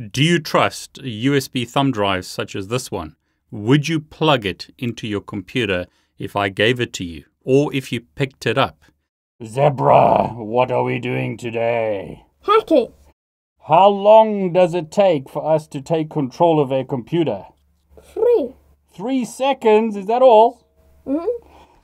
Do you trust USB thumb drives such as this one? Would you plug it into your computer if I gave it to you, or if you picked it up? Zebra, what are we doing today? Hacking. How long does it take for us to take control of a computer? Three. Three seconds, is that all? hmm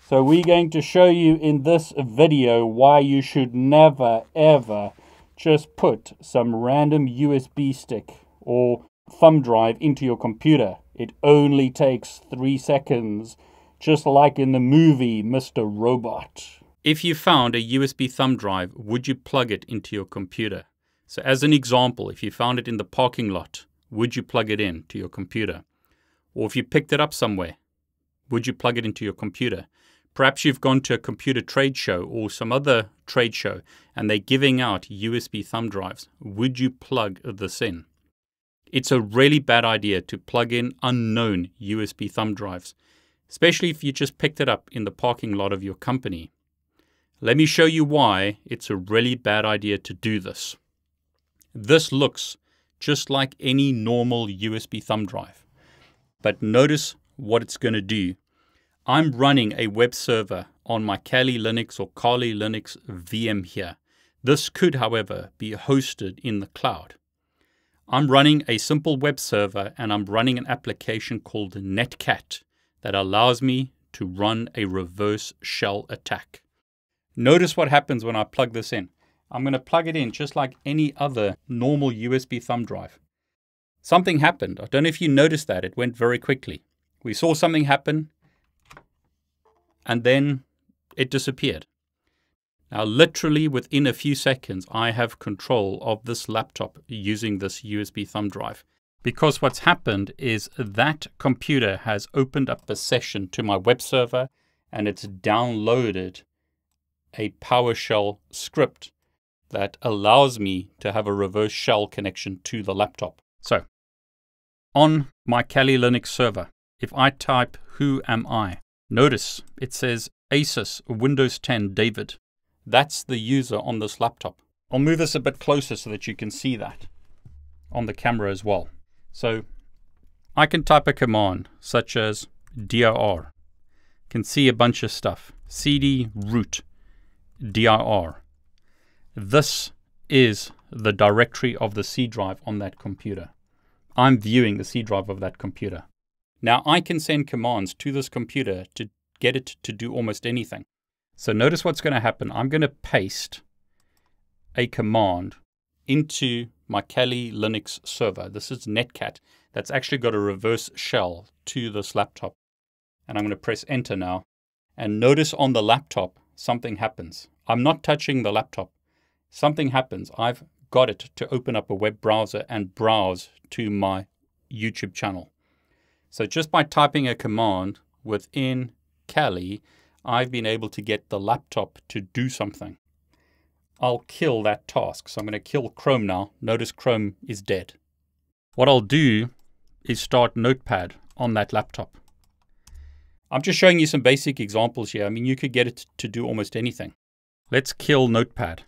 So we're going to show you in this video why you should never ever just put some random USB stick or thumb drive into your computer. It only takes three seconds, just like in the movie Mr. Robot. If you found a USB thumb drive, would you plug it into your computer? So, as an example, if you found it in the parking lot, would you plug it in to your computer? Or if you picked it up somewhere, would you plug it into your computer? Perhaps you've gone to a computer trade show or some other trade show and they're giving out USB thumb drives. Would you plug this in? It's a really bad idea to plug in unknown USB thumb drives, especially if you just picked it up in the parking lot of your company. Let me show you why it's a really bad idea to do this. This looks just like any normal USB thumb drive, but notice what it's going to do. I'm running a web server on my Kali Linux or Kali Linux VM here. This could, however, be hosted in the cloud. I'm running a simple web server and I'm running an application called Netcat that allows me to run a reverse shell attack. Notice what happens when I plug this in. I'm going to plug it in just like any other normal USB thumb drive. Something happened. I don't know if you noticed that. It went very quickly. We saw something happen and then it disappeared. Now, literally within a few seconds, I have control of this laptop using this USB thumb drive. Because what's happened is that computer has opened up a session to my web server and it's downloaded a PowerShell script that allows me to have a reverse shell connection to the laptop. So, on my Kali Linux server, if I type who am I, notice it says Asus Windows 10 David. That's the user on this laptop. I'll move this a bit closer so that you can see that on the camera as well. So I can type a command such as dir, can see a bunch of stuff, cd root dir. This is the directory of the C drive on that computer. I'm viewing the C drive of that computer. Now I can send commands to this computer to get it to do almost anything. So notice what's going to happen. I'm going to paste a command into my Kali Linux server. This is Netcat. That's actually got a reverse shell to this laptop. And I'm going to press enter now. And notice on the laptop, something happens. I'm not touching the laptop. Something happens. I've got it to open up a web browser and browse to my YouTube channel. So just by typing a command within Kali, I've been able to get the laptop to do something. I'll kill that task. So I'm going to kill Chrome now. Notice Chrome is dead. What I'll do is start Notepad on that laptop. I'm just showing you some basic examples here. I mean, you could get it to do almost anything. Let's kill Notepad.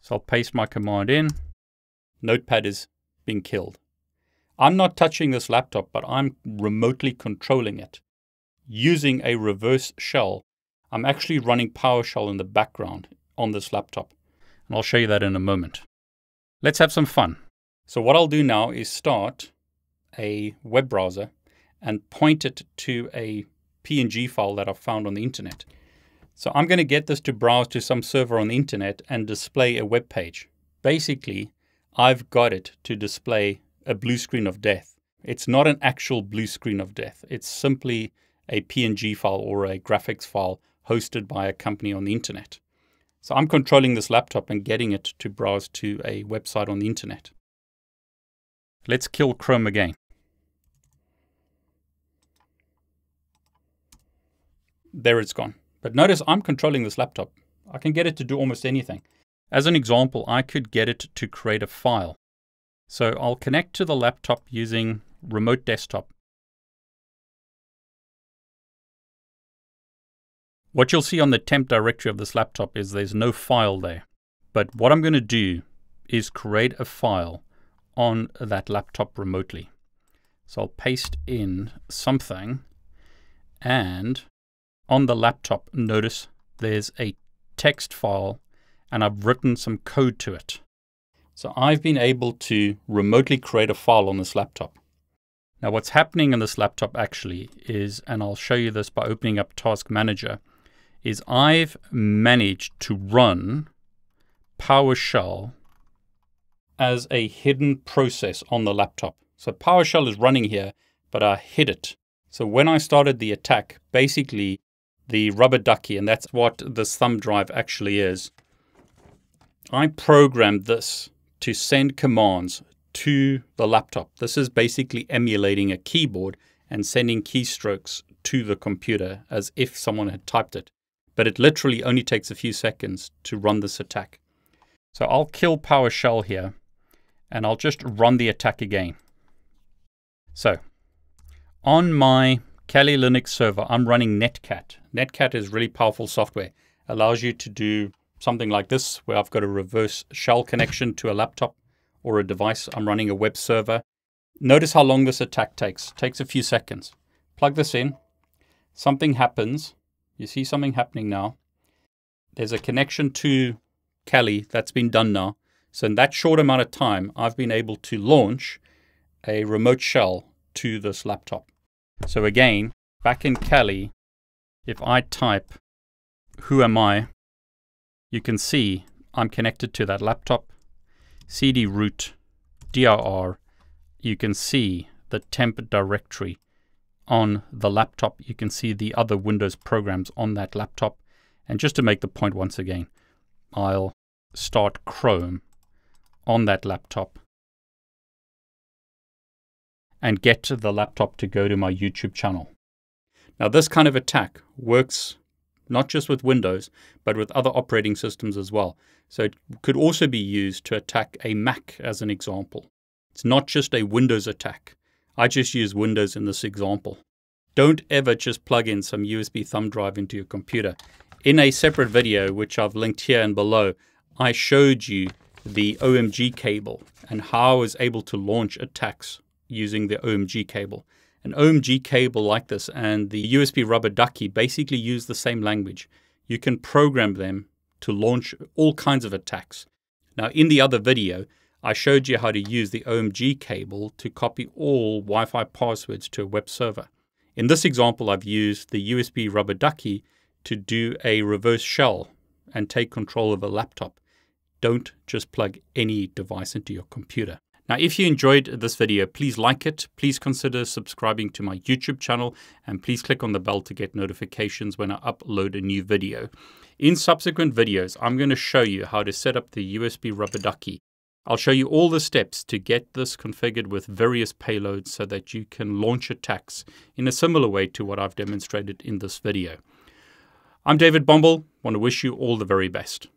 So I'll paste my command in. Notepad is being killed. I'm not touching this laptop, but I'm remotely controlling it using a reverse shell, I'm actually running PowerShell in the background on this laptop. And I'll show you that in a moment. Let's have some fun. So what I'll do now is start a web browser and point it to a PNG file that I've found on the internet. So I'm going to get this to browse to some server on the internet and display a web page. Basically, I've got it to display a blue screen of death. It's not an actual blue screen of death. It's simply a PNG file or a graphics file hosted by a company on the internet. So I'm controlling this laptop and getting it to browse to a website on the internet. Let's kill Chrome again. There it's gone. But notice I'm controlling this laptop. I can get it to do almost anything. As an example, I could get it to create a file. So I'll connect to the laptop using remote desktop What you'll see on the temp directory of this laptop is there's no file there. But what I'm going to do is create a file on that laptop remotely. So I'll paste in something and on the laptop, notice there's a text file and I've written some code to it. So I've been able to remotely create a file on this laptop. Now what's happening in this laptop actually is, and I'll show you this by opening up Task Manager, is I've managed to run PowerShell as a hidden process on the laptop. So PowerShell is running here, but I hid it. So when I started the attack, basically the rubber ducky, and that's what this thumb drive actually is, I programmed this to send commands to the laptop. This is basically emulating a keyboard and sending keystrokes to the computer as if someone had typed it. But it literally only takes a few seconds to run this attack. So I'll kill PowerShell here and I'll just run the attack again. So on my Kali Linux server, I'm running Netcat. Netcat is really powerful software. Allows you to do something like this, where I've got a reverse shell connection to a laptop or a device. I'm running a web server. Notice how long this attack takes. It takes a few seconds. Plug this in. Something happens. You see something happening now. There's a connection to Kali that's been done now. So in that short amount of time, I've been able to launch a remote shell to this laptop. So again, back in Kali, if I type, who am I? You can see I'm connected to that laptop, cd root, dir, you can see the temp directory on the laptop. You can see the other Windows programs on that laptop. And just to make the point once again, I'll start Chrome on that laptop and get the laptop to go to my YouTube channel. Now, this kind of attack works not just with Windows, but with other operating systems as well. So it could also be used to attack a Mac as an example. It's not just a Windows attack. I just use Windows in this example. Don't ever just plug in some USB thumb drive into your computer. In a separate video, which I've linked here and below, I showed you the OMG cable and how I was able to launch attacks using the OMG cable. An OMG cable like this and the USB rubber ducky basically use the same language. You can program them to launch all kinds of attacks. Now, in the other video, I showed you how to use the OMG cable to copy all Wi-Fi passwords to a web server. In this example, I've used the USB rubber ducky to do a reverse shell and take control of a laptop. Don't just plug any device into your computer. Now, if you enjoyed this video, please like it, please consider subscribing to my YouTube channel, and please click on the bell to get notifications when I upload a new video. In subsequent videos, I'm going to show you how to set up the USB rubber ducky. I'll show you all the steps to get this configured with various payloads so that you can launch attacks in a similar way to what I've demonstrated in this video. I'm David Bombal. want to wish you all the very best.